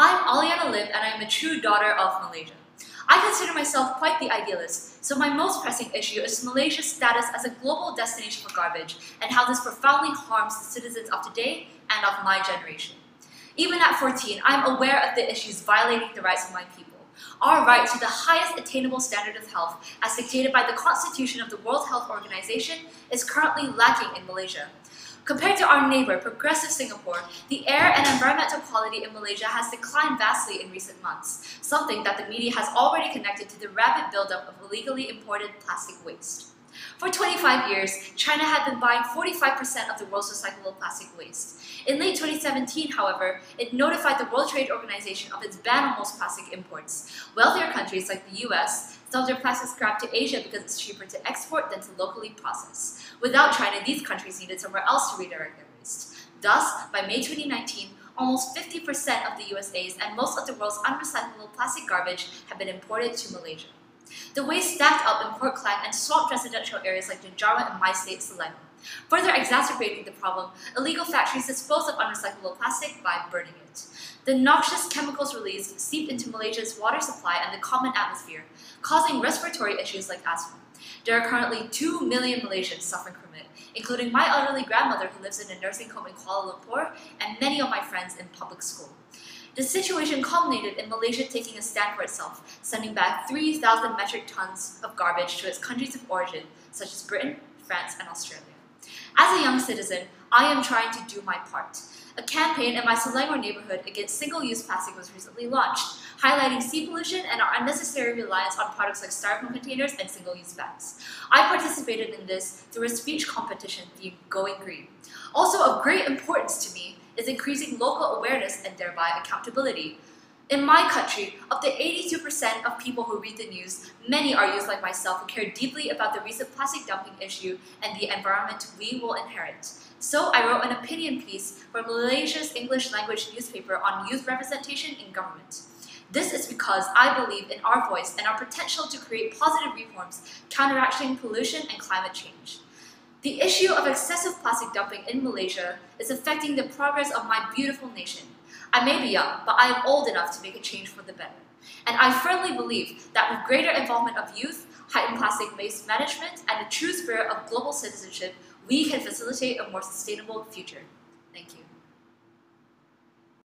I'm Aliana Lim and I am a true daughter of Malaysia. I consider myself quite the idealist, so my most pressing issue is Malaysia's status as a global destination for garbage and how this profoundly harms the citizens of today and of my generation. Even at 14, I'm aware of the issues violating the rights of my people. Our right to the highest attainable standard of health, as dictated by the Constitution of the World Health Organization, is currently lacking in Malaysia. Compared to our neighbor, progressive Singapore, the air and environmental quality in Malaysia has declined vastly in recent months, something that the media has already connected to the rapid buildup of illegally imported plastic waste. For 25 years, China had been buying 45% of the world's recyclable plastic waste. In late 2017, however, it notified the World Trade Organization of its ban on most plastic imports. Wealthier countries like the US sell their plastic scrap to Asia because it's cheaper to export than to locally process. Without China, these countries needed somewhere else to redirect their waste. Thus, by May 2019, almost 50% of the USA's and most of the world's unrecyclable plastic garbage had been imported to Malaysia. The waste stacked up in Port Klang and swamped residential areas like Jenjarom and my state, Selangor. Further exacerbating the problem, illegal factories dispose of unrecyclable plastic by burning it. The noxious chemicals released seep into Malaysia's water supply and the common atmosphere, causing respiratory issues like asthma. There are currently 2 million Malaysians suffering from it, including my elderly grandmother who lives in a nursing home in Kuala Lumpur and many of my friends in public school. The situation culminated in Malaysia taking a stand for itself, sending back 3,000 metric tons of garbage to its countries of origin, such as Britain, France, and Australia. As a young citizen, I am trying to do my part. A campaign in my Selangor neighborhood against single-use plastic was recently launched, highlighting sea pollution and our unnecessary reliance on products like styrofoam containers and single-use bags. I participated in this through a speech competition themed Going Green. Also of great importance to me is increasing local awareness and thereby accountability. In my country, up to 82% of people who read the news, many are youth like myself who care deeply about the recent plastic dumping issue and the environment we will inherit. So I wrote an opinion piece for Malaysia's English language newspaper on youth representation in government. This is because I believe in our voice and our potential to create positive reforms counteracting pollution and climate change. The issue of excessive plastic dumping in Malaysia is affecting the progress of my beautiful nation. I may be young, but I am old enough to make a change for the better. And I firmly believe that with greater involvement of youth, heightened plastic waste management, and a true spirit of global citizenship, we can facilitate a more sustainable future. Thank you.